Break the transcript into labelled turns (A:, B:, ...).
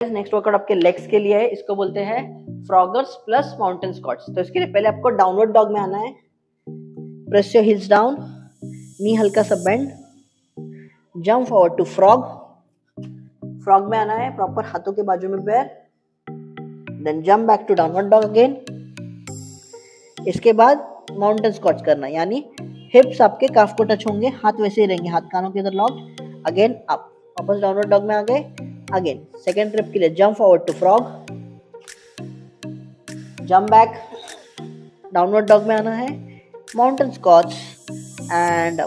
A: Next workout आपके legs के लिए है। इसको बोलते हैं फ्रॉगर्स प्लस माउंटेन स्कॉट्स तो इसके लिए पहले आपको डाउनवर्ड डॉग में आना है। Press your heels down knee हल्का सा bend jump forward to frog frog में आना है। प्रॉपर हाथों के बाजू में पैर। Then jump back to downward dog again इसके बाद माउंटेन स्कॉच करना। यानी हिप्स आपके काफ को टच होंगे। हाथ वैसे ही रहेंगे। हाथ कानों के अंदर लॉक अगेन आप वापस डाउनवर्ड डॉग में आ गए। अगेन सेकेंड ट्रिप के लिए jump forward to frog jump back downward dog में आना है माउंटेन स्कॉच एंड